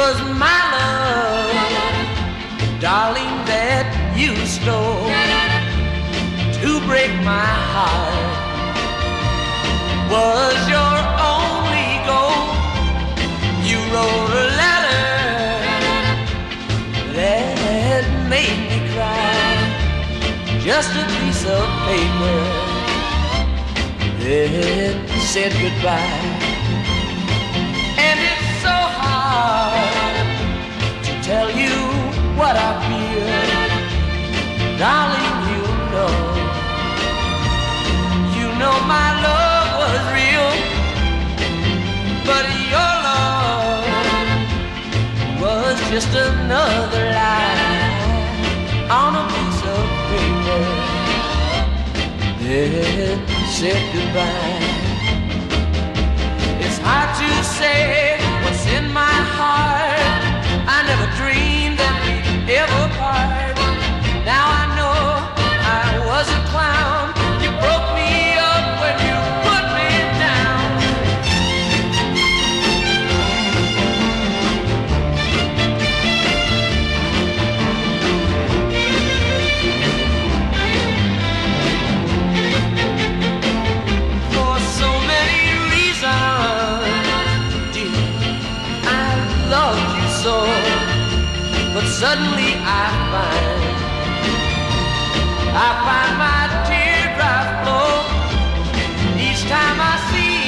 was my love, darling, that you stole to break my heart. Was your only goal? You wrote a letter that made me cry. Just a piece of paper that said goodbye. What I feel, darling. You know, you know my love was real, but your love was just another lie on a piece of paper that said goodbye. Loved you so. But suddenly I find, I find my teardrop flow each time I see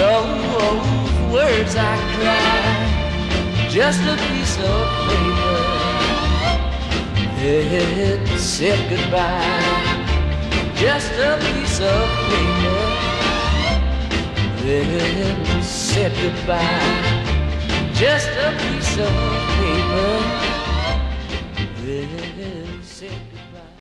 those words I cry. Just a piece of paper that said goodbye just a piece of paper said goodbye. Just a piece of paper